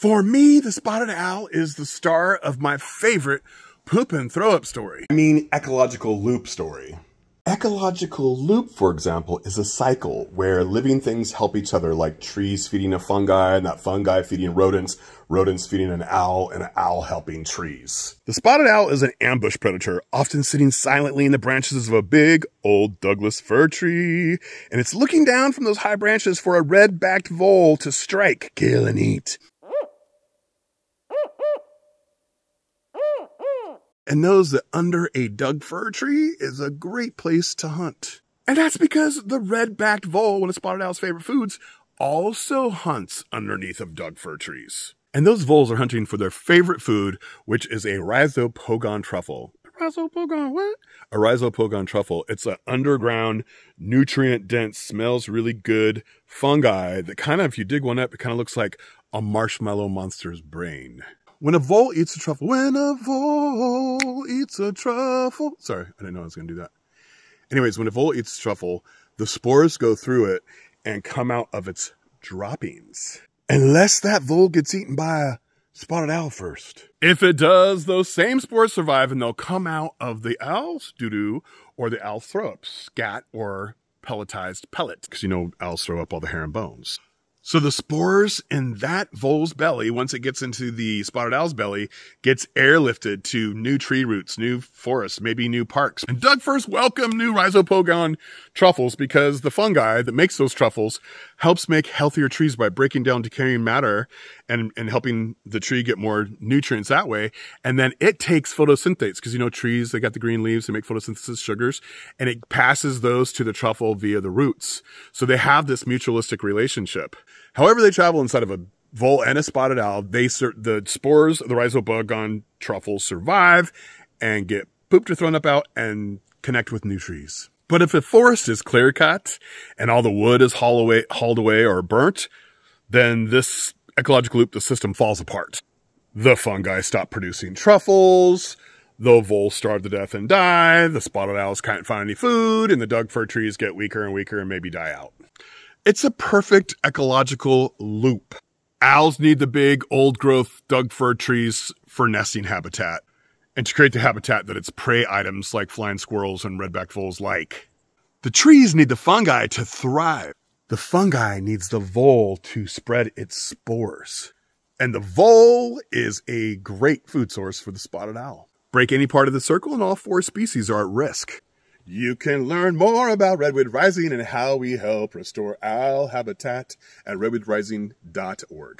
For me, the spotted owl is the star of my favorite poop and throw up story. I mean ecological loop story. Ecological loop, for example, is a cycle where living things help each other, like trees feeding a fungi, and that fungi feeding rodents, rodents feeding an owl, and an owl helping trees. The spotted owl is an ambush predator, often sitting silently in the branches of a big, old Douglas fir tree, and it's looking down from those high branches for a red-backed vole to strike, kill, and eat. And knows that under a Doug fir tree is a great place to hunt. And that's because the red-backed vole, one of Spotted Owl's favorite foods, also hunts underneath of Doug fir trees. And those voles are hunting for their favorite food, which is a rhizopogon truffle. Rhizopogon, what? A rhizopogon truffle. It's an underground, nutrient dense, smells really good fungi that kind of, if you dig one up, it kind of looks like a marshmallow monster's brain. When a vole eats a truffle, when a vole eats a truffle. Sorry, I didn't know I was going to do that. Anyways, when a vole eats a truffle, the spores go through it and come out of its droppings. Unless that vole gets eaten by a spotted owl first. If it does, those same spores survive and they'll come out of the owl's doo-doo or the owl's throw up, scat or pelletized pellet, because you know owls throw up all the hair and bones. So the spores in that vole's belly, once it gets into the spotted owl's belly, gets airlifted to new tree roots, new forests, maybe new parks. And Doug first welcomed new rhizopogon truffles because the fungi that makes those truffles helps make healthier trees by breaking down decaying matter and, and helping the tree get more nutrients that way. And then it takes photosynthate because you know trees, they got the green leaves, they make photosynthesis sugars and it passes those to the truffle via the roots. So they have this mutualistic relationship. However they travel inside of a vole and a spotted owl, they the spores of the rhizopogon truffles survive and get pooped or thrown up out and connect with new trees. But if a forest is clear cut and all the wood is hauled away, hauled away or burnt, then this ecological loop, the system falls apart. The fungi stop producing truffles, the voles starve to death and die, the spotted owls can't find any food, and the Doug fir trees get weaker and weaker and maybe die out. It's a perfect ecological loop. Owls need the big old growth Doug fir trees for nesting habitat and to create the habitat that its prey items like flying squirrels and redback voles like. The trees need the fungi to thrive. The fungi needs the vole to spread its spores. And the vole is a great food source for the spotted owl. Break any part of the circle and all four species are at risk. You can learn more about Redwoods Rising and how we help restore owl habitat at redwoodrising.org.